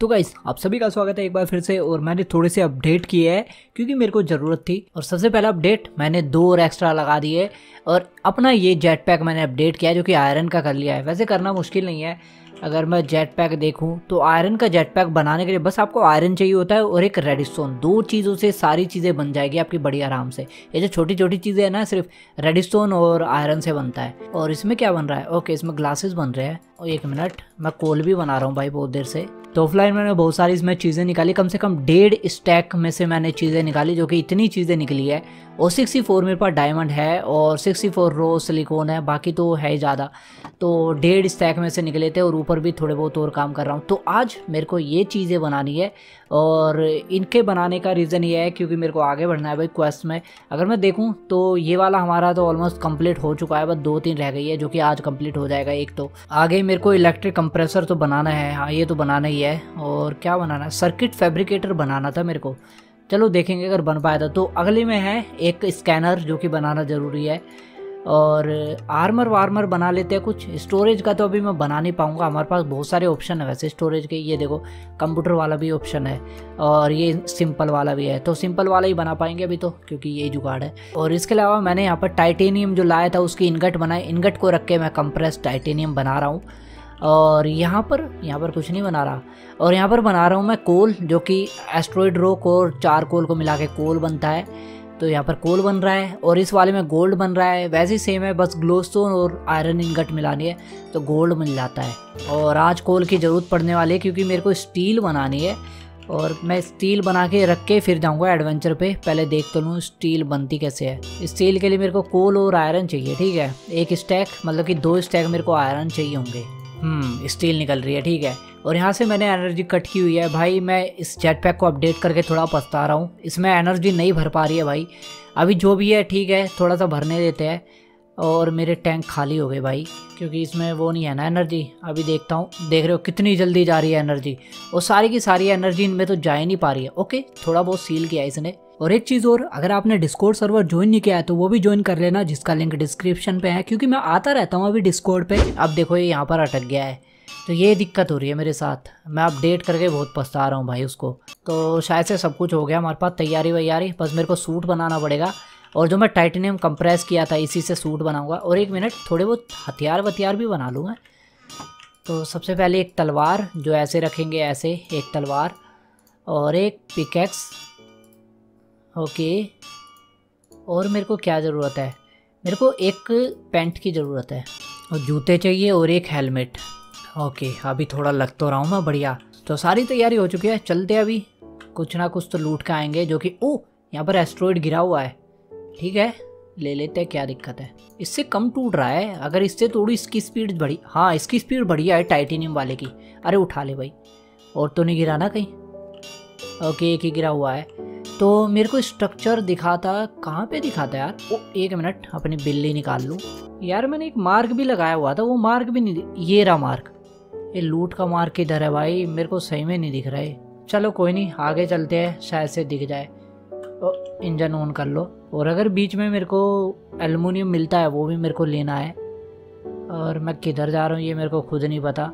तो गाइस आप सभी का स्वागत है एक बार फिर से, और मैंने थोड़े से अपडेट किए हैं, क्योंकि मेरे को ज़रूरत थी। और सबसे पहला अपडेट मैंने दो और एक्स्ट्रा लगा दिए, और अपना ये जेट पैक मैंने अपडेट किया जो कि आयरन का कर लिया है। वैसे करना मुश्किल नहीं है, अगर मैं जेट पैक देखूँ तो आयरन का जेट पैक बनाने के लिए बस आपको आयरन चाहिए होता है, और एक रेडिस्टोन दो चीज़ों से सारी चीज़ें बन जाएगी आपकी बड़ी आराम से। ये जो छोटी छोटी चीज़ें हैं ना, सिर्फ़ रेडिस्टोन और आयरन से बनता है। और इसमें क्या बन रहा है? ओके इसमें ग्लासेस बन रहे हैं। और एक मिनट मैं कोल भी बना रहा हूँ भाई बहुत देर से। तो ऑफलाइन मैंने बहुत सारी इसमें चीज़ें निकाली। कम से कम डेढ़ स्टैक में से मैंने चीज़ें निकाली जो कि इतनी चीज़ें निकली है। और सिक्सटी फोर मेरे पास डायमंड है और सिक्सटी फोर रो सिलिकॉन है, बाकी तो है ही ज़्यादा। तो डेढ़ स्टैक में से निकले थे और ऊपर भी थोड़े बहुत और काम कर रहा हूँ। तो आज मेरे को ये चीज़ें बनानी है और इनके बनाने का रीज़न ये है क्योंकि मेरे को आगे बढ़ना है भाई क्वेस्ट में। अगर मैं देखूँ तो ये वाला हमारा तो ऑलमोस्ट कंप्लीट हो चुका है, बस दो तीन रह गई है, जो कि आज कंप्लीट हो जाएगा एक तो। आगे मेरे को इलेक्ट्रिक कंप्रेसर तो बनाना है हाँ ये तो बनाना ही है। और क्या बनाना है? सर्किट फेब्रिकेटर बनाना था मेरे को। चलो देखेंगे अगर बन पाया था। तो अगले में है एक स्कैनर जो कि बनाना ज़रूरी है। और आर्मर वार्मर बना लेते हैं कुछ। स्टोरेज का तो अभी मैं बना नहीं पाऊँगा। हमारे पास बहुत सारे ऑप्शन है वैसे स्टोरेज के। ये देखो कंप्यूटर वाला भी ऑप्शन है और ये सिंपल वाला भी है। तो सिंपल वाला ही बना पाएँगे अभी तो क्योंकि ये जुगाड़ है। और इसके अलावा मैंने यहाँ पर टाइटेनियम जो लाया था, उसकी इनगट बनाए इनगट को रख के मैं कंप्रेस टाइटेनियम बना रहा हूँ। और यहाँ पर यहाँ पर कुछ नहीं बना रहा। और यहाँ पर बना रहा हूँ मैं कोल जो कि एस्ट्रॉयड रोक और चार कोल को मिला के कोल बनता है। तो यहाँ पर कोल बन रहा है और इस वाले में गोल्ड बन रहा है। वैसे ही सेम है, बस ग्लोस्टोन और आयरन इनगट मिलानी है तो गोल्ड मिल जाता है। और आज कोल की ज़रूरत पड़ने वाली है क्योंकि मेरे को स्टील बनानी है। और मैं स्टील बना के रख के फिर जाऊँगा एडवेंचर पे। पहले देख तो लूँ स्टील बनती कैसे है। स्टील के लिए मेरे को कोल और आयरन चाहिए, ठीक है? एक स्टैक मतलब कि दो स्टैक मेरे को आयरन चाहिए होंगे। हम्म स्टील निकल रही है, ठीक है? और यहाँ से मैंने एनर्जी कट की हुई है। भाई, मैं इस जेट पैक को अपडेट करके थोड़ा पछता रहा हूँ। इसमें एनर्जी नहीं भर पा रही है भाई। अभी जो भी है, ठीक है थोड़ा सा भरने देते हैं। और मेरे टैंक खाली हो गए भाई, क्योंकि इसमें वो नहीं है ना एनर्जी अभी देखता हूँ, देख रहे हो कितनी जल्दी जा रही है एनर्जी और सारी की सारी एनर्जी इनमें तो जा ही नहीं पा रही है। ओके थोड़ा बहुत सील किया इसने। और एक चीज़ और, अगर आपने डिस्कोड सर्वर ज्वाइन नहीं किया है तो वो भी ज्वाइन कर लेना, जिसका लिंक डिस्क्रिप्शन पे है। क्योंकि मैं आता रहता हूँ अभी डिस्कोड पे। अब देखो, ये यहाँ पर अटक गया है। तो ये दिक्कत हो रही है मेरे साथ। मैं अपडेट करके बहुत पछता रहा हूँ भाई उसको। तो शायद से सब कुछ हो गया हमारे पास, तैयारी वैयारी। बस मेरे को सूट बनाना पड़ेगा। और जो मैं टाइटेनियम कंप्रेस किया था, इसी से सूट बनाऊँगा। और एक मिनट थोड़े बहुत हथियार वथियार भी बना लूँ मैं तो सबसे पहले एक तलवार, जो ऐसे रखेंगे ऐसे, एक तलवार। और एक पिकेक्स ओके। और मेरे को क्या ज़रूरत है? मेरे को एक पेंट की ज़रूरत है। और जूते चाहिए और एक हेलमेट ओके अभी थोड़ा लग तो रहा हूँ मैं बढ़िया। तो सारी तैयारी हो चुकी है, चलते अभी। कुछ ना कुछ तो लूट के आएँगे, जो कि ओ यहाँ पर एस्ट्रॉइड गिरा हुआ है। ठीक है, ले लेते हैं, क्या दिक्कत है। इससे कम टूट रहा है, अगर इससे थोड़ी इसकी स्पीड बढ़ी हाँ इसकी स्पीड बढ़िया है टाइटेनियम वाले की। अरे, उठा ले भाई। और तो नहीं गिरा ना कहीं। ओके एक ही गिरा हुआ है। तो मेरे को स्ट्रक्चर दिखाता, कहाँ पे दिखाता यार? ओ एक मिनट अपनी बिल्ली निकाल लूँ। यार, मैंने एक मार्क भी लगाया हुआ था, वो मार्क भी नहीं ये रहा मार्क ये लूट का मार्क किधर है भाई? मेरे को सही में नहीं दिख रहा है। चलो कोई नहीं, आगे चलते हैं, शायद से दिख जाए। इंजन ऑन कर लो। और अगर बीच में मेरे को एलुमिनियम मिलता है, वो भी मेरे को लेना है। और मैं किधर जा रहा हूँ, ये मेरे को खुद नहीं पता।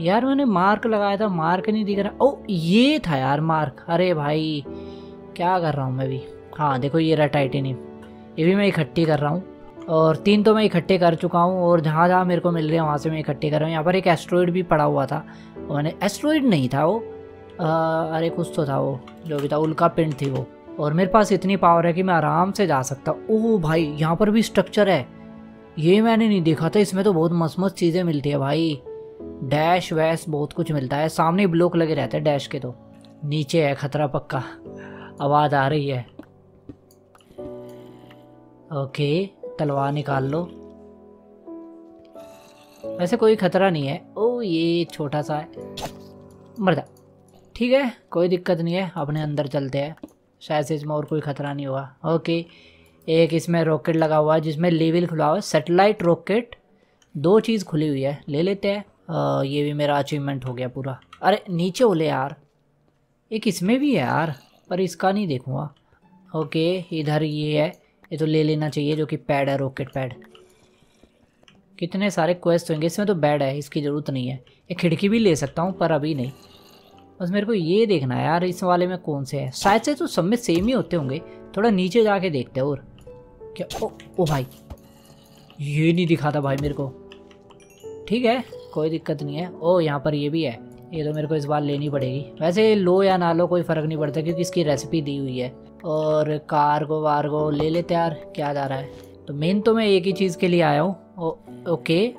यार, मैंने मार्क लगाया था, मार्क नहीं दिख रहा। ओ, ये था यार मार्क। अरे भाई, क्या कर रहा हूँ मैं भी? हाँ देखो, ये रहा टाइटेनियम। ये भी मैं इकट्ठी कर रहा हूँ। और तीन तो मैं इकट्ठे कर चुका हूँ और जहाँ जहाँ मेरे को मिल रहे हैं वहाँ से मैं इकट्ठे कर रहा हूँ। यहाँ पर एक एस्ट्रॉइड भी पड़ा हुआ था। मैंने एस्ट्रॉइड नहीं था वो। आ, अरे कुछ तो था वो जो भी था उल्का पिंड थी वो। और मेरे पास इतनी पावर है कि मैं आराम से जा सकता ओह भाई यहाँ पर भी स्ट्रक्चर है। ये मैंने नहीं देखा था इसमें तो बहुत मस्त मस्त चीज़ें मिलती है भाई। डैश वैश बहुत कुछ मिलता है। सामने ब्लॉक लगे रहते हैं डैश के तो। नीचे है खतरा पक्का। आवाज़ आ रही है। ओके तलवार निकाल लो। वैसे कोई खतरा नहीं है। ओ, ये छोटा सा है। मर्दा ठीक है, कोई दिक्कत नहीं है। अपने अंदर चलते हैं। शायद से इसमें और कोई खतरा नहीं होगा। ओके, एक इसमें रॉकेट लगा हुआ है, जिसमें लेवल खुला हुआ है। सेटेलाइट रॉकेट दो चीज़ खुली हुई है। ले लेते हैं। ये भी मेरा अचीवमेंट हो गया पूरा। अरे, नीचे बोले यार। एक इसमें भी है यार? पर इसका नहीं देखूँगा। ओके, इधर ये है। ये तो ले लेना चाहिए जो कि पैड है रॉकेट पैड कितने सारे क्वेस्ट होंगे, इसमें तो बैड है, इसकी ज़रूरत नहीं है. ये खिड़की भी ले सकता हूँ, पर अभी नहीं. बस मेरे को ये देखना है यार, इस वाले में कौन से है? शायद से तो सब में सेम ही होते होंगे. थोड़ा नीचे जाके देखते हैं और. क्या? ओ ओ भाई. ये नहीं दिखा था भाई मेरे को. ठीक है, कोई दिक्कत नहीं है. ओ, यहाँ पर ये भी है. ये तो मेरे को इस बार लेनी पड़ेगी. वैसे लो या ना लो, कोई फ़र्क नहीं पड़ता, क्योंकि इसकी रेसिपी दी हुई है. और कार्गो वार्गो ले लेते यार क्या जा रहा है? तो मेन तो मैं एक ही चीज़ के लिए आया हूँ। ओके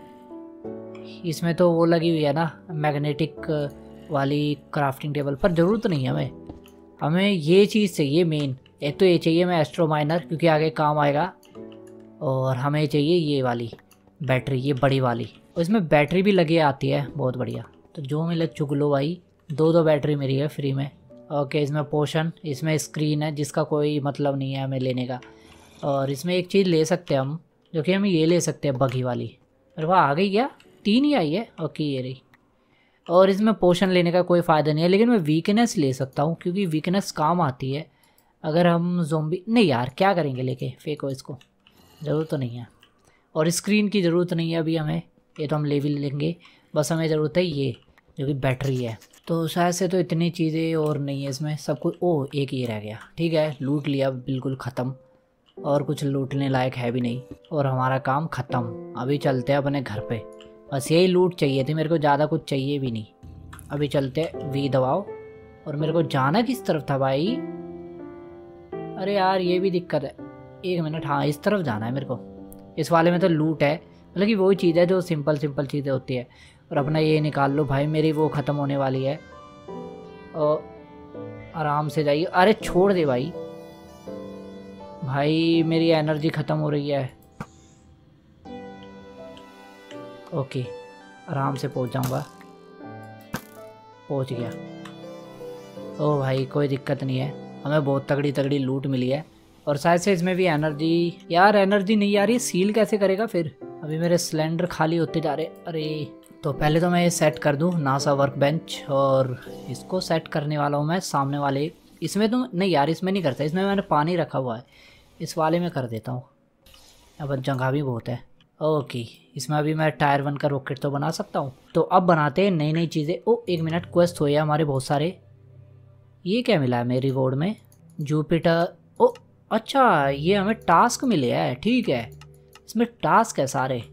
इसमें तो वो लगी हुई है ना मैग्नेटिक वाली क्राफ्टिंग टेबल पर ज़रूरत नहीं है हमें। हमें ये चीज़ चाहिए मेन एक तो ये चाहिए मैं एस्ट्रो माइनर क्योंकि आगे काम आएगा। और हमें चाहिए ये वाली बैटरी ये बड़ी वाली। और इसमें बैटरी भी लगी आती है, बहुत बढ़िया। तो जो मिले चुग लो भाई दो दो बैटरी मेरी है फ्री में। ओके, इसमें पोशन इसमें स्क्रीन है, जिसका कोई मतलब नहीं है हमें लेने का। और इसमें एक चीज़ ले सकते हैं हम, जो कि हम ये ले सकते हैं, बगी वाली। अरे वाह आ गई क्या? तीन ही आई है? ओके, ये रही। और इसमें पोशन लेने का कोई फ़ायदा नहीं है, लेकिन मैं वीकनेस ले सकता हूँ, क्योंकि वीकनेस काम आती है। अगर हम जोम्बी नहीं यार, क्या करेंगे लेके? फेंको इसको। ज़रूरत तो नहीं है। और स्क्रीन की ज़रूरत नहीं है अभी हमें। ये तो हम ले भी लेंगे। बस हमें ज़रूरत है ये, जो कि बैटरी है। तो शायद से तो इतनी चीज़ें और नहीं है इसमें। सब कुछ, ओ, एक ही रह गया। ठीक है, लूट लिया, बिल्कुल ख़त्म। और कुछ लूटने लायक है भी नहीं। और हमारा काम ख़त्म। अभी चलते हैं अपने घर पे। बस यही लूट चाहिए थी, मेरे को ज़्यादा कुछ चाहिए भी नहीं। अभी चलते वी दबाओ। और मेरे को जाना किस तरफ़ था भाई? अरे यार, ये भी दिक्कत है। एक मिनट हाँ इस तरफ़ जाना है मेरे को। इस वाले में तो लूट है। मतलब कि वही चीज़ है जो सिंपल सिंपल चीज़ें होती है। और अपना ये निकाल लो, भाई मेरी वो ख़त्म होने वाली है। और आराम से जाइए। अरे छोड़ दे भाई। भाई मेरी एनर्जी ख़त्म हो रही है। ओके, आराम से पहुँच जाऊँगा। पहुँच गया। ओ भाई, कोई दिक्कत नहीं है। हमें बहुत तगड़ी तगड़ी लूट मिली है। और शायद से इसमें भी एनर्जी, यार एनर्जी नहीं आ रही। सील कैसे करेगा फिर? अभी मेरे सिलेंडर खाली होते जा रहे। अरे। तो पहले तो मैं ये सेट कर दूँ नासा वर्क बेंच और इसको सेट करने वाला हूँ मैं सामने वाले। इसमें तो नहीं यार, इसमें नहीं करता, इसमें मैंने पानी रखा हुआ है। इस वाले में कर देता हूँ। अब जगह भी बहुत है। ओके, इसमें अभी मैं टायर वन का रॉकेट तो बना सकता हूँ। तो अब बनाते हैं नई नई चीज़ें। ओ, एक मिनट क्वेस्ट हुए हमारे बहुत सारे। ये क्या मिला है मेरी रिवॉर्ड में? जूपिटर ओ अच्छा ये हमें टास्क मिले हैं, ठीक है। इसमें टास्क है सारे।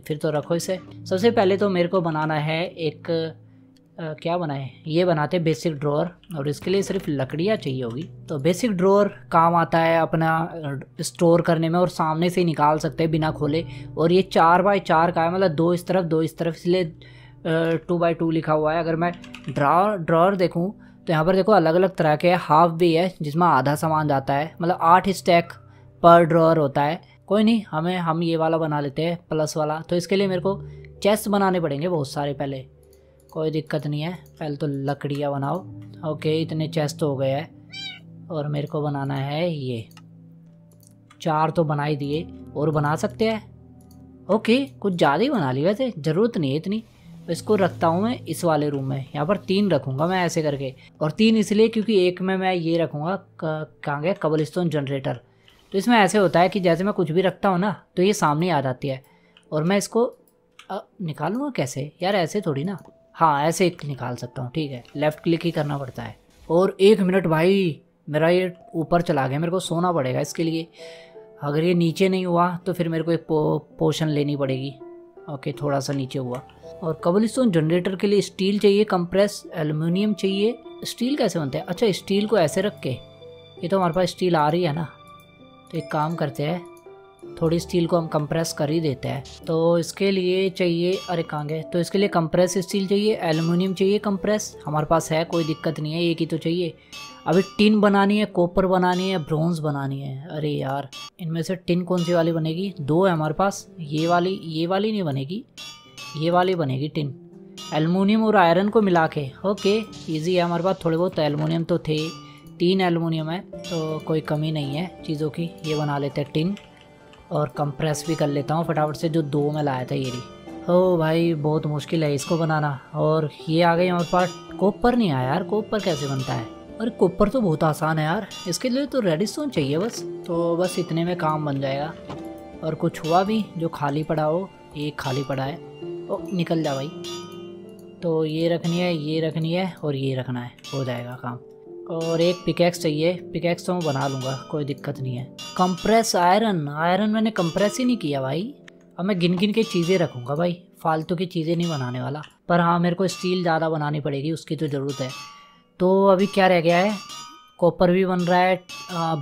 फिर तो रखो इसे। सबसे पहले तो मेरे को बनाना है एक आ, क्या बनाए? ये बनाते हैं बेसिक ड्रॉअर और इसके लिए सिर्फ़ लकड़ियाँ चाहिए होगी। तो बेसिक ड्रॉअर काम आता है अपना स्टोर करने में और सामने से निकाल सकते हैं बिना खोले। और ये चार बाय चार का है मतलब दो इस तरफ़ दो इस तरफ़ इसलिए टू बाई टू लिखा हुआ है। अगर मैं ड्रॉ ड्रॉअर देखूँ तो यहाँ पर देखो अलग अलग तरह के हाफ़ भी है जिसमें आधा सामान जाता है। मतलब आठ स्टैक पर ड्रॉअर होता है। कोई नहीं, हमें, हम ये वाला बना लेते हैं प्लस वाला। तो इसके लिए मेरे को चेस्ट बनाने पड़ेंगे बहुत सारे पहले। कोई दिक्कत नहीं है, पहले तो लकड़ियाँ बनाओ। ओके इतने चेस्ट हो गए हैं। और मेरे को बनाना है ये। चार तो बना ही दिए, और बना सकते हैं। ओके कुछ ज़्यादा ही बना ली वैसे, ज़रूरत नहीं है इतनी। इसको रखता हूँ मैं इस वाले रूम में, यहाँ पर तीन रखूँगा मैं ऐसे करके। और तीन इसलिए क्योंकि एक में मैं ये रखूँगा कहाँ गया कबलस्टोन जनरेटर तो इसमें ऐसे होता है कि जैसे मैं कुछ भी रखता हूँ ना तो ये सामने आ जाती है। और मैं इसको निकालूँगा कैसे? यार ऐसे थोड़ी ना। हाँ ऐसे एक निकाल सकता हूँ ठीक है। लेफ़्ट क्लिक ही करना पड़ता है। और एक मिनट भाई मेरा ये ऊपर चला गया मेरे को सोना पड़ेगा इसके लिए। अगर ये नीचे नहीं हुआ तो फिर मेरे को एक पो, पोशन लेनी पड़ेगी। ओके थोड़ा सा नीचे हुआ। और कबल स्टोन जनरेटर के लिए स्टील चाहिए कंप्रेस एलुमिनियम चाहिए। स्टील कैसे बनते हैं? अच्छा स्टील को ऐसे रख के। ये तो हमारे पास स्टील आ रही है ना। तो एक काम करते हैं, थोड़ी स्टील को हम कंप्रेस कर ही देते हैं। तो इसके लिए चाहिए, अरे कहाँ गए? तो इसके लिए कंप्रेस स्टील चाहिए एलुमिनियम चाहिए कंप्रेस हमारे पास है, कोई दिक्कत नहीं है, एक ही तो चाहिए। अभी टिन बनानी है कॉपर बनानी है ब्रॉन्ज बनानी है। अरे यार, इनमें से टिन कौन सी वाली बनेगी? दो है हमारे पास, ये वाली ये वाली नहीं बनेगी, ये वाली बनेगी टिन एलुमिनियम और आयरन को मिला के ओके ईजी है हमारे पास, थोड़े बहुत एलुमिनियम तो थे। तीन एलुमिनियम है तो कोई कमी नहीं है चीज़ों की। ये बना लेते हैं टिन और कंप्रेस भी कर लेता हूँ फटाफट से, जो दो में लाया था ये रही ओ भाई, बहुत मुश्किल है इसको बनाना। और ये आ गई हमारे पास कोपर नहीं आया यार, कोपर कैसे बनता है? अरे कोपर तो बहुत आसान है यार, इसके लिए तो रेडी स्टोन चाहिए बस। तो बस इतने में काम बन जाएगा। और कुछ हुआ भी, जो खाली पड़ा हो, एक खाली पड़ा है। ओ, निकल जा भाई। तो ये रखनी है, ये रखनी है और ये रखना है, हो जाएगा काम। और एक पिकैक्स चाहिए। पिकैक्स तो मैं बना लूँगा, कोई दिक्कत नहीं है। कंप्रेस आयरन आयरन मैंने कंप्रेस ही नहीं किया भाई। अब मैं गिन गिन के चीज़ें रखूँगा भाई। फालतू की चीज़ें नहीं बनाने वाला। पर हाँ मेरे को स्टील ज़्यादा बनानी पड़ेगी, उसकी तो ज़रूरत है। तो अभी क्या रह गया है? कॉपर भी बन रहा है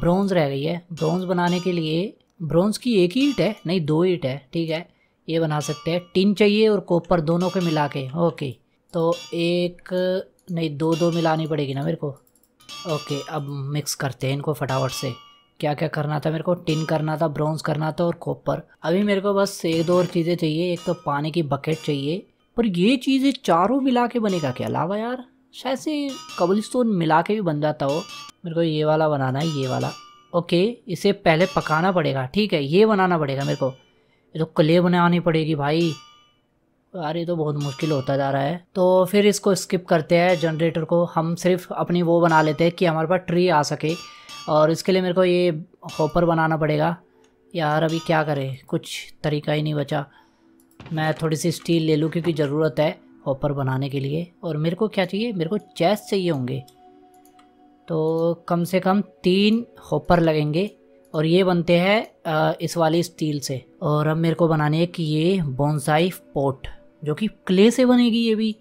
ब्रॉन्ज रह गई है। ब्रॉन्ज बनाने के लिए ब्रॉन्ज की एक ही ईट है? नहीं, दो ईट है, ठीक है। ये बना सकते हैं। टिन चाहिए और कॉपर दोनों के मिला के ओके तो एक, नहीं दो दो मिलानी पड़ेगी ना मेरे को। ओके, अब मिक्स करते हैं इनको फटाफट से। क्या क्या करना था मेरे को? टिन करना था ब्रॉन्ज करना था और कॉपर अभी मेरे को बस एक दो और चीज़ें चाहिए, एक तो पानी की बकेट चाहिए। पर ये चीज़ें चारों मिला के बनेगा क्या? अलावा यार, शायद से कबल स्टोन मिला के भी बन जाता हो। मेरे को ये वाला बनाना है, ये वाला। ओके, इसे पहले पकाना पड़ेगा, ठीक है? ये बनाना पड़ेगा मेरे को। ये तो क्ले बनानी पड़ेगी भाई। यार, ये तो बहुत मुश्किल होता जा रहा है। तो फिर इसको स्किप करते हैं जनरेटर को। हम सिर्फ़ अपनी वो बना लेते हैं कि हमारे पास ट्री आ सके। और इसके लिए मेरे को ये हॉपर बनाना पड़ेगा। यार, अभी क्या करें? कुछ तरीका ही नहीं बचा। मैं थोड़ी सी स्टील ले लूँ क्योंकि ज़रूरत है हॉपर बनाने के लिए। और मेरे को क्या चाहिए? मेरे को चेस्ट चाहिए होंगे। तो कम से कम तीन हॉपर लगेंगे। और ये बनते हैं इस वाली स्टील से। और अब मेरे को बनाने है कि ये बोनसाई पोट जो कि क्ले से बनेगी ये भी।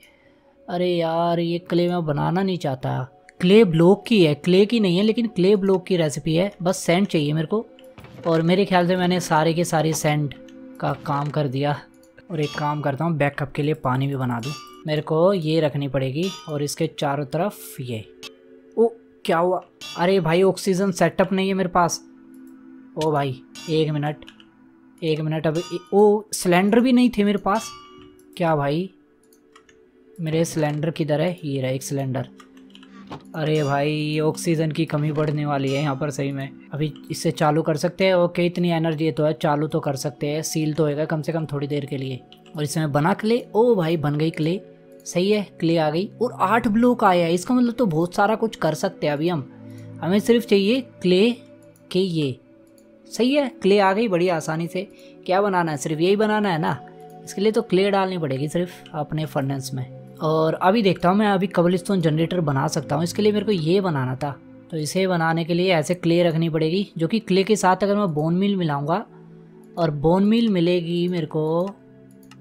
अरे यार, ये क्ले मैं बनाना नहीं चाहता। क्ले ब्लॉक की है, क्ले की नहीं है, लेकिन क्ले ब्लॉक की रेसिपी है। बस सेंड चाहिए मेरे को। और मेरे ख्याल से मैंने सारे के सारे सेंड का काम कर दिया। और एक काम करता हूँ बैकअप के लिए पानी भी बना दूँ। मेरे को ये रखनी पड़ेगी, और इसके चारों तरफ़ ये। ओ, क्या हुआ? अरे भाई ऑक्सीजन सेटअप नहीं है मेरे पास। ओ भाई, एक मिनट एक मिनट, अभी, ओ सिलेंडर भी नहीं थे मेरे पास। क्या भाई? मेरे सिलेंडर किधर है? ये रहा एक सिलेंडर। अरे भाई ऑक्सीजन की कमी पड़ने वाली है यहाँ पर, सही में। अभी इससे चालू कर सकते हैं? ओके इतनी एनर्जी तो है, चालू तो कर सकते हैं। सील तो होएगा कम से कम थोड़ी देर के लिए। और इसमें बना क्ले ओ भाई, बन गई क्ले सही है क्ले आ गई। और आठ ब्लॉक आया है, इसका मतलब तो बहुत सारा कुछ कर सकते हैं अभी हम। हमें सिर्फ़ चाहिए क्ले के ये। सही है क्ले आ गई बड़ी आसानी से। क्या बनाना है? सिर्फ़ यही बनाना है ना? इसके लिए तो क्ले डालनी पड़ेगी सिर्फ़ अपने फर्नेस में। और अभी देखता हूँ, मैं अभी कबल स्टोन जनरेटर बना सकता हूँ। इसके लिए मेरे को ये बनाना था। तो इसे बनाने के लिए ऐसे क्ले रखनी पड़ेगी, जो कि क्ले के साथ अगर मैं बोन मिल मिलाऊँगा, और बोन मिल मिलेगी मेरे को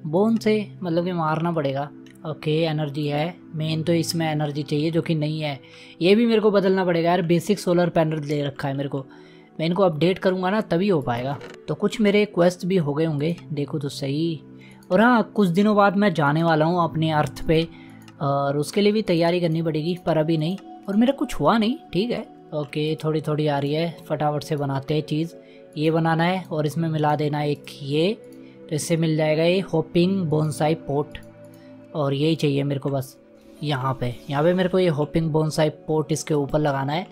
बोन से मतलब कि मारना पड़ेगा। ओके एनर्जी है। मेन तो इसमें एनर्जी चाहिए, जो कि नहीं है। ये भी मेरे को बदलना पड़ेगा यार। बेसिक सोलर पैनल दे रखा है मेरे को। मैं इनको अपडेट करूँगा ना, तभी हो पाएगा। तो कुछ मेरे क्वेस्ट भी हो गए होंगे। देखो तो सही। और हाँ कुछ दिनों बाद मैं जाने वाला हूँ अपने अर्थ पे, और उसके लिए भी तैयारी करनी पड़ेगी, पर अभी नहीं। और मेरा कुछ हुआ नहीं, ठीक है। ओके थोड़ी थोड़ी आ रही है, फटाफट से बनाते हैं चीज़। ये बनाना है, और इसमें मिला देना है एक ये तो इससे मिल जाएगा ये होपिंग बोनसाई पोट। और यही चाहिए मेरे को बस, यहाँ पे। यहाँ पे मेरे को ये होपिंग बोनसाई पोट इसके ऊपर लगाना है,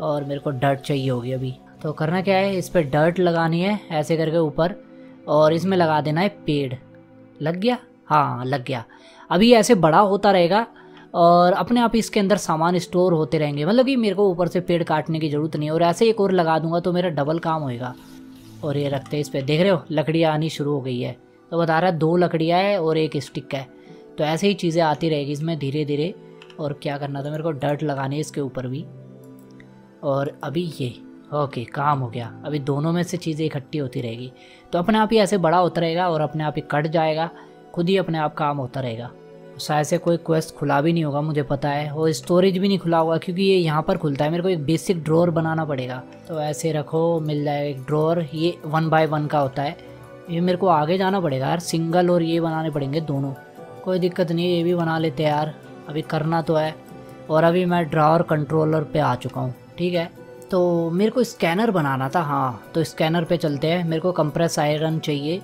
और मेरे को डर्ट चाहिए होगी अभी। तो करना क्या है, इस पर डर्ट लगानी है, ऐसे करके ऊपर, और इसमें लगा देना है पेड़। लग गया? हाँ लग गया। अभी ऐसे बड़ा होता रहेगा और अपने आप इसके अंदर सामान स्टोर होते रहेंगे। मतलब कि मेरे को ऊपर से पेड़ काटने की ज़रूरत नहीं है और ऐसे एक और लगा दूँगा तो मेरा डबल काम होएगा। और ये रखते हैं इस पर देख रहे हो? लकड़ियाँ आनी शुरू हो गई है। तो बता रहा है, दो लकड़ियाँ है और एक स्टिक है। तो ऐसे ही चीज़ें आती रहेगी इसमें धीरे धीरे और क्या करना था? मेरे को डर्ट लगानी है इसके ऊपर भी। और अभी ये। ओके, काम हो गया। अभी दोनों में से चीज़ें इकट्ठी होती रहेगी। तो अपने आप ही ऐसे बड़ा होता रहेगा और अपने आप ही कट जाएगा। खुद ही अपने आप काम होता रहेगा। शायद से कोई क्वेस्ट खुला भी नहीं होगा, मुझे पता है। और स्टोरेज भी नहीं खुला होगा क्योंकि ये यहाँ पर खुलता है। मेरे को एक बेसिक ड्रॉर बनाना पड़ेगा। तो ऐसे रखो, मिल जाएगा एक ड्रॉर ये वन बाय वन का होता है। ये मेरे को आगे जाना पड़ेगा यार। सिंगल और ये बनाने पड़ेंगे दोनों। कोई दिक्कत नहीं, ये भी बना लेते यार। अभी करना तो है। और अभी मैं ड्रॉर कंट्रोलर पे आ चुका हूँ। ठीक है? तो मेरे को स्कैनर बनाना था हाँ। तो स्कैनर पे चलते हैं। मेरे को कंप्रेस आयरन चाहिए।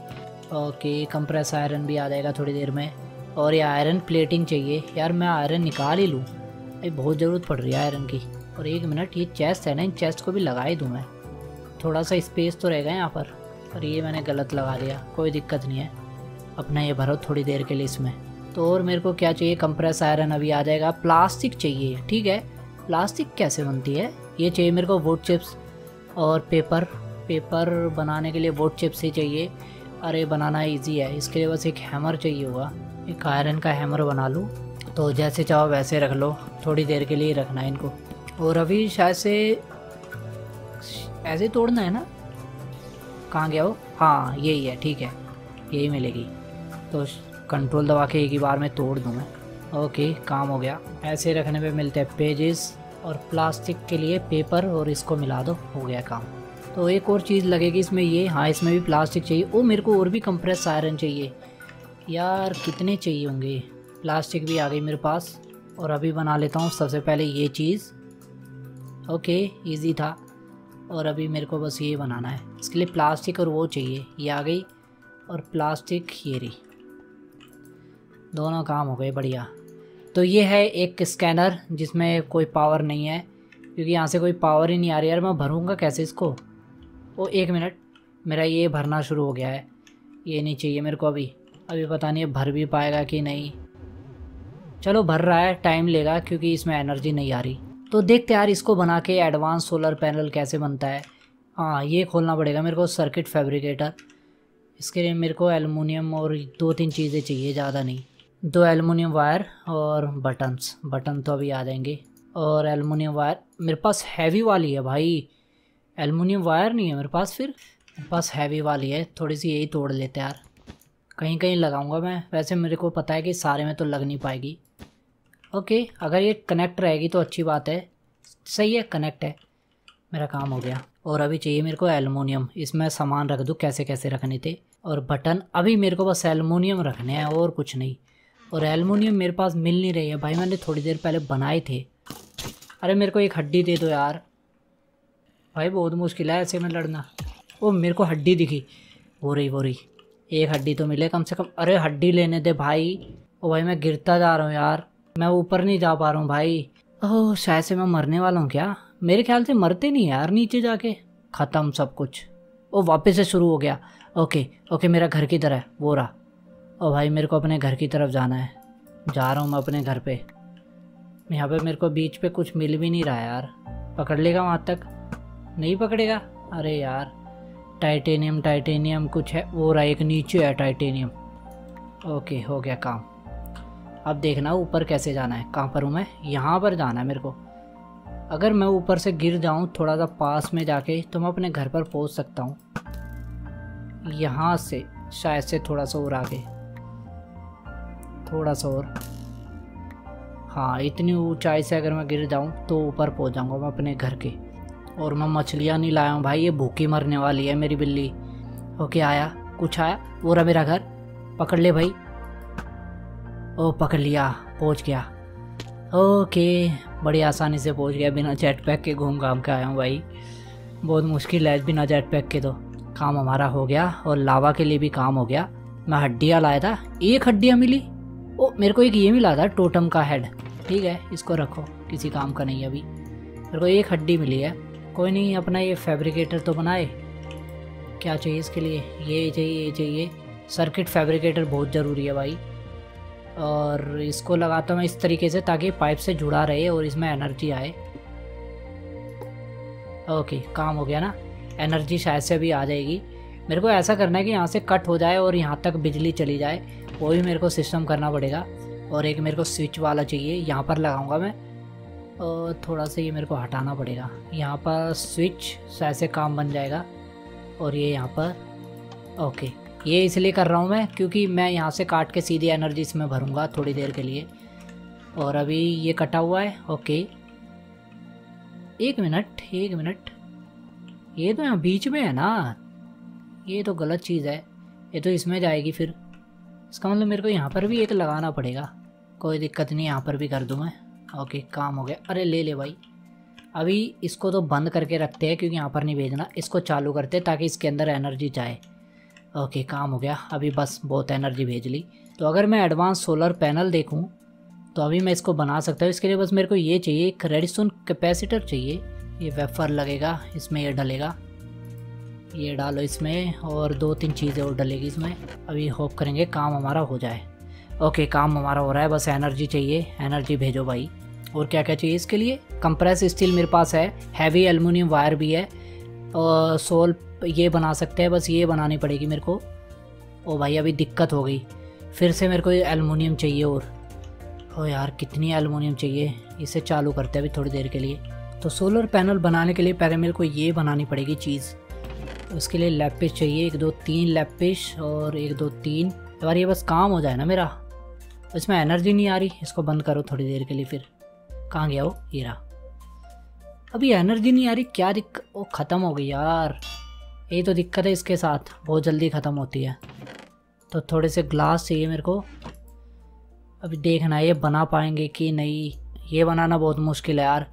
ओके कंप्रेस आयरन भी आ जाएगा थोड़ी देर में। और ये आयरन प्लेटिंग चाहिए। यार, मैं आयरन निकाल ही लूँ। अभी बहुत ज़रूरत पड़ रही है आयरन की। और एक मिनट ये चेस्ट है ना, इन चेस्ट को भी लगा ही दूँ मैं। थोड़ा सा स्पेस तो रहेगा यहाँ पर। और ये मैंने गलत लगा दिया कोई दिक्कत नहीं है। अपना ये भरो थोड़ी देर के लिए इसमें। तो और मेरे को क्या चाहिए? कंप्रेस आयरन अभी आ जाएगा। प्लास्टिक चाहिए, ठीक है? प्लास्टिक कैसे बनती है? ये चाहिए मेरे को वोट चिप्स और पेपर पेपर बनाने के लिए वोट चिप्स ही चाहिए। अरे, बनाना इजी है। इसके लिए बस एक हैमर चाहिए होगा। एक आयरन का हैमर बना लूँ। तो जैसे चाहो वैसे रख लो। थोड़ी देर के लिए रखना है इनको। और अभी शायद से ऐसे तोड़ना है ना? कहाँ गया हो हाँ यही है। ठीक है। यही मिलेगी। तो कंट्रोल दबा के एक ही बार में तोड़ दूँ मैं। ओके काम हो गया। ऐसे रखने पे मिलते हैं पेजेस और प्लास्टिक के लिए पेपर और इसको मिला दो, हो गया काम। तो एक और चीज़ लगेगी इसमें ये हाँ इसमें भी प्लास्टिक चाहिए। ओ, मेरे को और भी कंप्रेस आयरन चाहिए। यार, कितने चाहिए होंगे? प्लास्टिक भी आ गई मेरे पास। और अभी बना लेता हूँ सबसे पहले ये चीज़। ओके इजी था। और अभी मेरे को बस ये बनाना है। इसके लिए प्लास्टिक और वो चाहिए। ये आ गई। और प्लास्टिक, ये रही। दोनों काम हो गए, बढ़िया। तो ये है एक स्कैनर जिसमें कोई पावर नहीं है, क्योंकि यहाँ से कोई पावर ही नहीं आ रही। यार, मैं भरूँगा कैसे इसको? ओ, एक मिनट मेरा ये भरना शुरू हो गया है। ये नहीं चाहिए मेरे को अभी। अभी पता नहीं भर भी पाएगा कि नहीं। चलो, भर रहा है टाइम लेगा, क्योंकि इसमें एनर्जी नहीं आ रही। तो देखते यार, इसको बना के एडवांस सोलर पैनल कैसे बनता है। हाँ ये खोलना पड़ेगा मेरे को सर्किट फैब्रिकेटर इसके लिए मेरे को एलुमिनियम और दो तीन चीज़ें चाहिए, ज़्यादा नहीं। दो एलुमिनियम वायर और बटन्स बटन तो अभी आ जाएँगे और एलुमिनियम वायर मेरे पास हैवी वाली है भाई. एलुमिनियम वायर नहीं है मेरे पास फिर? मेरे पास हैवी वाली है. थोड़ी सी यही तोड़ लेते यार. कहीं कहीं लगाऊँगा मैं. वैसे मेरे को पता है कि सारे में तो लग नहीं पाएगी. ओके अगर ये कनेक्ट रहेगी तो अच्छी बात है. सही है कनेक्ट है. मेरा काम हो गया. और अभी चाहिए मेरे को एलुमिनियम इसमें सामान रख दूँ. कैसे कैसे रखने थे? और बटन अभी मेरे को बस एलुमिनियम रखने हैं और कुछ नहीं. और एलुमिनियम मेरे पास मिल नहीं रही है। भाई, मैंने थोड़ी देर पहले बनाए थे। अरे, मेरे को एक हड्डी दे दो यार। भाई, बहुत मुश्किल है ऐसे में लड़ना। ओ, मेरे को हड्डी दिखी। वो रही वो रही। एक हड्डी तो मिले कम से कम। अरे, हड्डी लेने दे भाई। ओ भाई, मैं गिरता जा रहा हूँ यार। मैं ऊपर नहीं जा पा रहा हूँ भाई। ओह शायद से मैं मरने वाला हूँ क्या? मेरे ख्याल से मरते नहीं यार नीचे जाके। ख़त्म सब कुछ। ओ, वापस से शुरू हो गया। ओके ओके, मेरा घर की तरह। वो रहा। ओ भाई मेरे को अपने घर की तरफ़ जाना है। जा रहा हूँ मैं अपने घर पे। यहाँ पे मेरे को बीच पे कुछ मिल भी नहीं रहा यार। पकड़ लेगा वहाँ तक? नहीं पकड़ेगा? अरे यार टाइटेनियम टाइटेनियम कुछ है। वो रहा एक नीचे है टाइटेनियम ओके हो गया काम। अब देखना ऊपर कैसे जाना है। कहाँ पर हूँ मैं? यहाँ पर जाना है मेरे को। अगर मैं ऊपर से गिर जाऊँ थोड़ा सा पास में जाके तो मैं अपने घर पर पहुँच सकता हूँ। यहाँ से, शायद से थोड़ा सा और आगे। थोड़ा सा और। हाँ इतनी ऊंचाई से अगर मैं गिर जाऊँ तो ऊपर पहुँच जाऊँगा मैं अपने घर के। और मैं मछलियाँ नहीं लाया हूँ भाई, ये भूखी मरने वाली है मेरी बिल्ली। ओके आया? कुछ आया? वो रहा मेरा घर। पकड़ ले भाई। ओ, पकड़ लिया। पहुँच गया। ओके। बड़ी आसानी से पहुँच गया। बिना जेट पैक के घूम घाम के आया हूँ भाई। बहुत मुश्किल है बिना जेट पैक के तो। काम हमारा हो गया और लावा के लिए भी काम हो गया। मैं हड्डियाँ लाया था। एक हड्डियाँ मिली। ओ, मेरे को एक ये मिला था, टोटम का हेड ठीक है, इसको रखो, किसी काम का नहीं अभी। मेरे को एक हड्डी मिली है। कोई नहीं, अपना ये फैब्रिकेटर तो बनाए। क्या चाहिए इसके लिए? ये चाहिए ये चाहिए। सर्किट फैब्रिकेटर बहुत ज़रूरी है भाई। और इसको लगाता हूँ मैं इस तरीके से, ताकि पाइप से जुड़ा रहे और इसमें एनर्जी आए। ओके काम हो गया ना? एनर्जी शायद से अभी आ जाएगी। मेरे को ऐसा करना है कि यहाँ से कट हो जाए और यहाँ तक बिजली चली जाए। वो भी मेरे को सिस्टम करना पड़ेगा और एक मेरे को स्विच वाला चाहिए, यहाँ पर लगाऊँगा मैं। और थोड़ा सा ये मेरे को हटाना पड़ेगा। यहाँ पर स्विच शायद से काम बन जाएगा और ये यहाँ पर ओके ये इसलिए कर रहा हूँ मैं क्योंकि मैं यहाँ से काट के सीधी एनर्जी इसमें भरूँगा थोड़ी देर के लिए। और अभी ये कटा हुआ है ओके एक मिनट एक मिनट। ये तो यहाँ बीच में है ना। ये तो गलत चीज़ है। ये तो इसमें जाएगी फिर। इसका मतलब मेरे को यहाँ पर भी एक लगाना पड़ेगा। कोई दिक्कत नहीं, यहाँ पर भी कर दूँ मैं। ओके, काम हो गया। अरे, ले ले भाई। अभी इसको तो बंद करके रखते हैं, क्योंकि यहाँ पर नहीं भेजना। इसको चालू करते ताकि इसके अंदर एनर्जी जाए। ओके, काम हो गया। अभी बस बहुत एनर्जी भेज ली। तो अगर मैं एडवांस सोलर पैनल देखूँ तो अभी मैं इसको बना सकता हूँ। इसके लिए बस मेरे को ये चाहिए, एक रेडिसन कैपेसिटर चाहिए। ये वेफर लगेगा, इसमें ये डलेगा। ये डालो इसमें और दो तीन चीज़ें और डलेगी इसमें। अभी होप करेंगे काम हमारा हो जाए। ओके काम हमारा हो रहा है, बस एनर्जी चाहिए। एनर्जी भेजो भाई। और क्या क्या चाहिए इसके लिए? कंप्रेस स्टील मेरे पास है हैवी एलुमिनियम वायर भी है। और सोल ये बना सकते हैं, बस ये बनानी पड़ेगी मेरे को। ओ भाई, अभी दिक्कत हो गई। फिर से मेरे को एलुमिनियम चाहिए और। ओ यार, कितनी एलुमिनियम चाहिए? इसे चालू करते हैं अभी थोड़ी देर के लिए। तो सोलर पैनल बनाने के लिए पहले मेरे को ये बनानी पड़ेगी चीज़। इसके लिए लैपिस चाहिए, एक दो तीन लैपिस और एक दो तीन। यार, ये बस काम हो जाए ना मेरा। इसमें एनर्जी नहीं आ रही, इसको बंद करो थोड़ी देर के लिए फिर। कहाँ गया वो? ये रहा। अभी एनर्जी नहीं आ रही, क्या दिक्कत वो ख़त्म हो गई यार। यही तो दिक्कत है इसके साथ, बहुत जल्दी ख़त्म होती है। तो थोड़े से ग्लास चाहिए मेरे को। अभी देखना ये बना पाएँगे कि नहीं। ये बनाना बहुत मुश्किल है यार।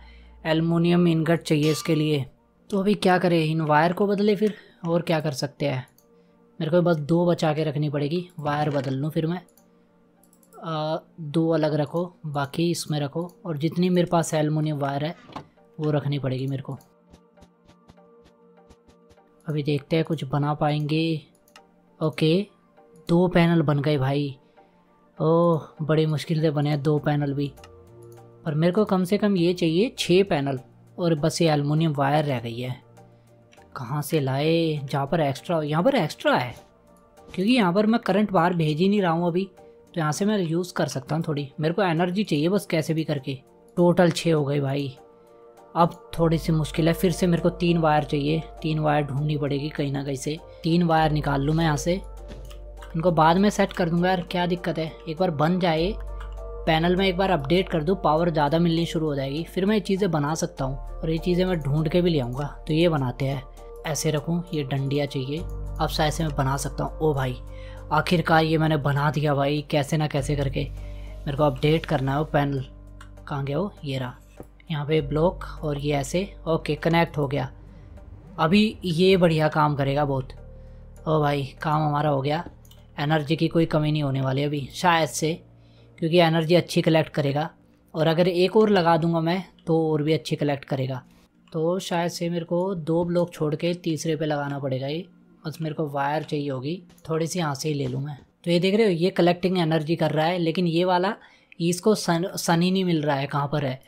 एलुमिनियम इनगट चाहिए इसके लिए। तो अभी क्या करें? इन वायर को बदले फिर? और क्या कर सकते हैं? मेरे को बस दो बचा के रखनी पड़ेगी। वायर बदल लूँ फिर मैं। आ, दो अलग रखो बाकी इसमें रखो। और जितनी मेरे पास एलुमिनियम वायर है वो रखनी पड़ेगी मेरे को। अभी देखते हैं कुछ बना पाएँगे। ओके दो पैनल बन गए भाई। ओह बड़ी मुश्किल से बने दो पैनल भी। और मेरे को कम से कम ये चाहिए छः पैनल और बस ये एलुमिनियम वायर रह गई है। कहाँ से लाए? जहाँ पर एक्स्ट्रा यहाँ पर एक्स्ट्रा है। क्योंकि यहाँ पर मैं करंट बाहर भेज ही नहीं रहा हूँ अभी। तो यहाँ से मैं यूज़ कर सकता हूँ थोड़ी। मेरे को एनर्जी चाहिए बस कैसे भी करके। टोटल छः हो गए भाई। अब थोड़ी सी मुश्किल है। फिर से मेरे को तीन वायर चाहिए। तीन वायर ढूंढनी पड़ेगी कहीं ना कहीं से। तीन वायर निकाल लूँ मैं यहाँ से। इनको बाद में सेट कर दूँगा यार। क्या दिक्कत है? एक बार बन जाए। पैनल में एक बार अपडेट कर दूँ पावर ज़्यादा मिलनी शुरू हो जाएगी। फिर मैं ये चीज़ें बना सकता हूँ और ये चीज़ें मैं ढूंढ के भी ले आऊँगा। तो ये बनाते हैं। ऐसे रखूँ, ये डंडिया चाहिए। अब सा ऐसे मैं बना सकता हूँ। ओ भाई, आखिरकार ये मैंने बना दिया भाई, कैसे ना कैसे करके। मेरे को अपडेट करना है वो पैनल। कहाँ गया वो? ये रहा। यहाँ पे ब्लॉक और ये ऐसे। ओके कनेक्ट हो गया। अभी ये बढ़िया काम करेगा बहुत। ओ भाई, काम हमारा हो गया। एनर्जी की कोई कमी नहीं होने वाली अभी। शायद से क्योंकि एनर्जी अच्छी कलेक्ट करेगा। और अगर एक और लगा दूँगा मैं तो और भी अच्छी कलेक्ट करेगा। तो शायद से मेरे को दो ब्लॉक छोड़ के तीसरे पे लगाना पड़ेगा ये। बस मेरे को वायर चाहिए होगी। थोड़ी सी यहाँ से ही ले लूँ मैं। तो ये देख रहे हो, ये कलेक्टिंग एनर्जी कर रहा है, लेकिन ये वाला, इसको सन सन ही नहीं मिल रहा है, कहाँ पर है?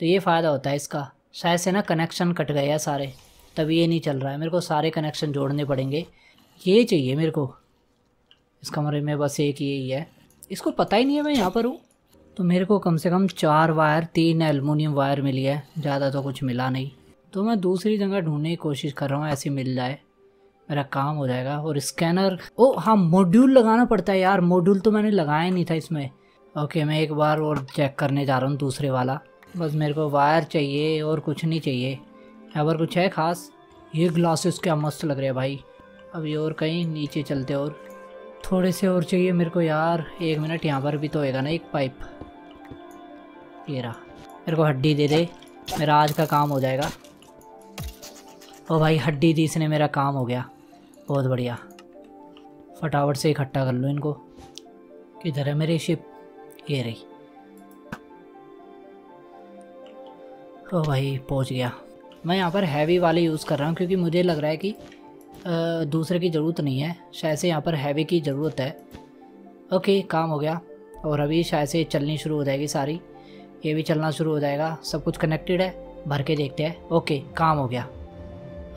तो ये फ़ायदा होता है इसका। शायद से ना कनेक्शन कट हैं सारे। तब ये नहीं चल रहा है। मेरे को सारे कनेक्शन जोड़ने पड़ेंगे। ये चाहिए मेरे को। इस कमरे में बस एक यही है। इसको पता ही नहीं है मैं यहाँ पर हूँ। तो मेरे को कम से कम चार वायर, तीन एलुमिनियम वायर मिली है। ज़्यादा तो कुछ मिला नहीं। तो मैं दूसरी जगह ढूँढने की कोशिश कर रहा हूँ, ऐसी मिल जाए। मेरा काम हो जाएगा। और स्कैनर, ओ हाँ मॉड्यूल लगाना पड़ता है यार। मॉड्यूल तो मैंने लगाया नहीं था इसमें। ओके, मैं एक बार और चेक करने जा रहा हूँ दूसरे वाला। बस मेरे को वायर चाहिए और कुछ नहीं चाहिए। यहाँ पर कुछ है ख़ास। ये ग्लासेस क्या मस्त लग रहे हैं भाई। अभी और कहीं नीचे चलते और थोड़े से और चाहिए मेरे को यार। एक मिनट, यहाँ पर भी तो होएगा ना एक पाइप। ये रहा। मेरे को हड्डी दे दे। मेरा आज का काम हो जाएगा। ओ भाई, हड्डी दी इसने मेरा काम हो गया। बहुत बढ़िया। फटाफट से इकट्ठा कर लो इनको। किधर है मेरी शिप? ये रही। ओ भाई, पहुँच गया। मैं यहाँ पर हैवी वाले यूज़ कर रहा हूँ, क्योंकि मुझे लग रहा है कि दूसरे की ज़रूरत नहीं है। शायद से यहाँ पर हैवी की ज़रूरत है। ओके काम हो गया। और अभी शायद से चलनी शुरू हो जाएगी सारी। ये भी चलना शुरू हो जाएगा। सब कुछ कनेक्टेड है। भर के देखते हैं। ओके काम हो गया।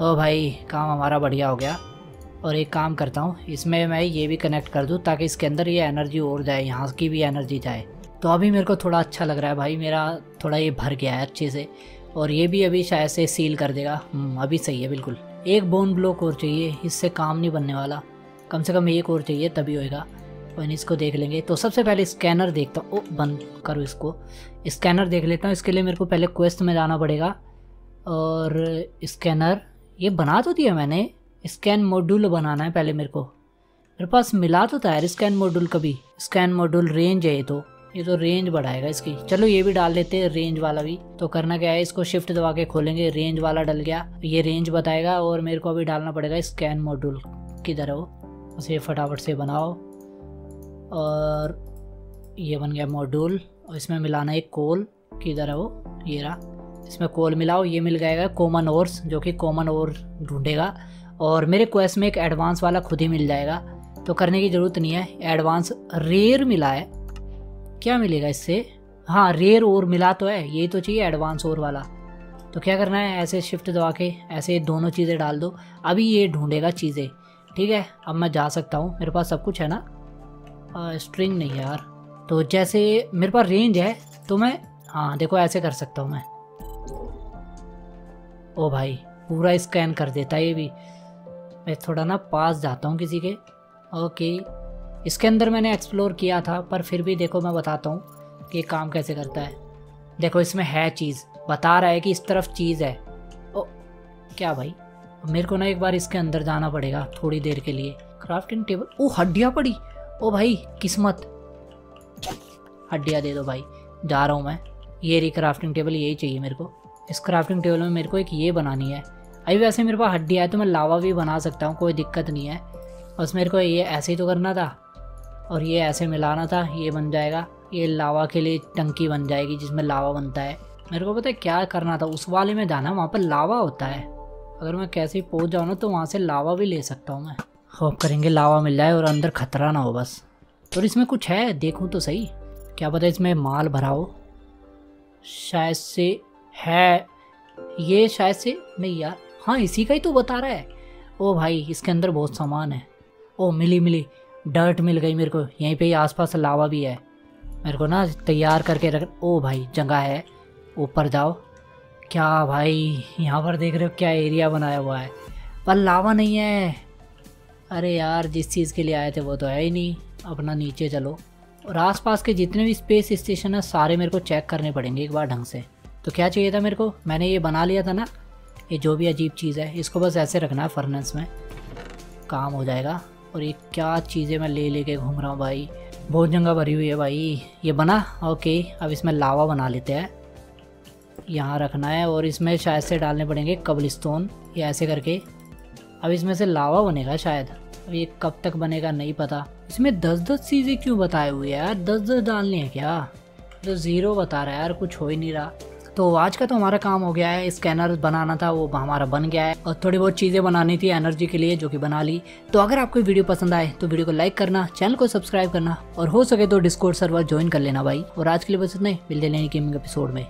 ओ भाई काम हमारा बढ़िया हो गया। और एक काम करता हूँ। इसमें मैं ये भी कनेक्ट कर दूँ ताकि इसके अंदर ये एनर्जी और जाए। यहाँ की भी एनर्जी जाए। तो अभी मेरे को थोड़ा अच्छा लग रहा है भाई। मेरा थोड़ा ये भर गया है अच्छे से। और ये भी अभी शायद से सील कर देगा। हम्म, अभी सही है बिल्कुल। एक बोन ब्लॉक और चाहिए, इससे काम नहीं बनने वाला। कम से कम एक और चाहिए, तभी होएगा। और इसको देख लेंगे। तो सबसे पहले स्कैनर देखता हूँ। बंद करो इसको। स्कैनर देख लेता हूँ। इसके लिए मेरे को पहले क्वेस्ट में जाना पड़ेगा। और स्कैनर ये बना तो दिया मैंने। स्कैन मॉड्यूल बनाना है पहले मेरे को। मेरे पास मिला तो था यार स्कैन मॉड्यूल कभी। स्कैन मॉड्यूल रेंज है ये तो। ये तो रेंज बढ़ाएगा इसकी। चलो ये भी डाल लेते हैं रेंज वाला भी। तो करना क्या है, इसको शिफ्ट दबा के खोलेंगे रेंज वाला डल गया। ये रेंज बताएगा और मेरे को अभी डालना पड़ेगा स्कैन मॉड्यूल किधर है वो। उसे फटाफट से बनाओ। और ये बन गया मॉड्यूल और इसमें मिलाना एक कोल किधर है वो? ये रहा। इसमें कोल मिलाओ। ये मिल जाएगा कॉमन ओर्स जो कि कॉमन ओर ढूंढेगा। और मेरे क्वेस्ट में एक एडवांस वाला खुद ही मिल जाएगा। तो करने की ज़रूरत नहीं है। एडवांस रेयर मिला है। क्या मिलेगा इससे? हाँ रेयर और मिला तो है यही तो चाहिए एडवांस और वाला। तो क्या करना है ऐसे शिफ्ट दबा के ऐसे दोनों चीज़ें डाल दो। अभी ये ढूंढेगा चीज़ें ठीक है? अब मैं जा सकता हूँ मेरे पास सब कुछ है ना? आ, स्ट्रिंग नहीं यार। तो जैसे मेरे पास रेंज है तो मैं हाँ देखो ऐसे कर सकता हूँ मैं। ओ भाई पूरा स्कैन कर देता है ये भी। मैं थोड़ा ना पास जाता हूँ किसी के। ओके इसके अंदर मैंने एक्सप्लोर किया था, पर फिर भी देखो मैं बताता हूँ कि काम कैसे करता है। देखो, इसमें है चीज़। बता रहा है कि इस तरफ़ चीज़ है। ओ, क्या भाई? मेरे को ना एक बार इसके अंदर जाना पड़ेगा थोड़ी देर के लिए। क्राफ्टिंग टेबल ओ, हड्डियाँ पड़ी। ओ भाई, किस्मत। हड्डियाँ दे दो भाई। जा रहा हूँ मैं। ये रही क्राफ्टिंग टेबल यही चाहिए मेरे को। इस क्राफ्टिंग टेबल में मेरे को एक ये बनानी है। अभी वैसे मेरे पास हड्डी है तो मैं लावा भी बना सकता हूँ, कोई दिक्कत नहीं है। बस मेरे को ये ऐसे ही तो करना था। और ये ऐसे मिलाना था, ये बन जाएगा। ये लावा के लिए टंकी बन जाएगी जिसमें लावा बनता है। मेरे को पता है क्या करना था, उस वाले में जाना, वहाँ पर लावा होता है। अगर मैं कैसे पहुँच जाऊँ ना तो वहाँ से लावा भी ले सकता हूँ मैं। होप करेंगे लावा मिल जाए और अंदर खतरा ना हो बस। और इसमें कुछ है, देखूँ तो सही। क्या पता इसमें माल भरा हो। शायद से है। ये शायद से नहीं यार। हाँ इसी का ही तो बता रहा है। ओ भाई, इसके अंदर बहुत सामान है। ओ, मिली मिली। डर्ट मिल गई मेरे को। यहीं पे ही आसपास लावा भी है। मेरे को ना तैयार करके रख ओ भाई जगह है। ऊपर जाओ। क्या भाई, यहाँ पर देख रहे हो क्या एरिया बनाया हुआ है? पर लावा नहीं है। अरे यार, जिस चीज़ के लिए आए थे वो तो है ही नहीं। अपना नीचे चलो। और आसपास के जितने भी स्पेस स्टेशन है, सारे मेरे को चेक करने पड़ेंगे एक बार ढंग से। तो क्या चाहिए था मेरे को? मैंने ये बना लिया था ना। ये जो भी अजीब चीज़ है, इसको बस ऐसे रखना है फर्नेस में। काम हो जाएगा। और ये क्या चीज़ें मैं ले लेके घूम रहा हूँ भाई। बहुत जगह भरी हुई है भाई। ये बना? ओके, अब इसमें लावा बना लेते हैं। यहाँ रखना है और इसमें शायद से डालने पड़ेंगे कबल स्टोन या ऐसे करके। अब इसमें से लावा बनेगा शायद। अब ये कब तक बनेगा नहीं पता। इसमें दस दस चीज़ें क्यों बताए हुए हैं यार? दस दस डालनी है क्या? तो ज़ीरो बता रहा है यार, कुछ हो ही नहीं रहा। तो आज का तो हमारा काम हो गया है स्कैनर बनाना था, वो हमारा बन गया है। और थोड़ी बहुत चीज़ें बनानी थी एनर्जी के लिए, जो कि बना ली। तो अगर आपको वीडियो पसंद आए तो वीडियो को लाइक करना चैनल को सब्सक्राइब करना, और हो सके तो डिस्कोर्ट सर्वर ज्वाइन कर लेना भाई। और आज के लिए बस इतना ही। मिलते लेने गेमिंग एपिसोड में।